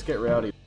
Let's get rowdy.